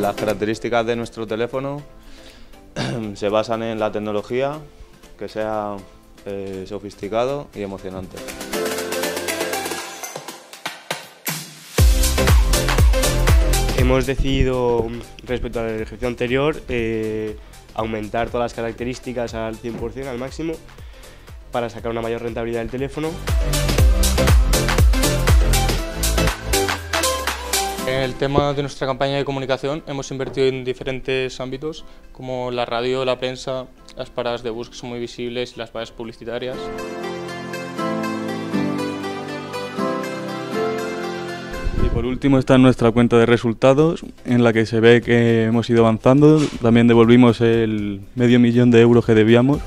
las características de nuestro teléfono se basan en la tecnología, que sea eh, sofisticado y emocionante. Hemos decidido, respecto a la ejercicio anterior, eh, aumentar todas las características al 100%, al máximo, para sacar una mayor rentabilidad del teléfono. En el tema de nuestra campaña de comunicación hemos invertido en diferentes ámbitos como la radio, la prensa, las paradas de bus que son muy visibles y las vallas publicitarias. Y por último está nuestra cuenta de resultados en la que se ve que hemos ido avanzando. También devolvimos el medio millón de euros que debíamos.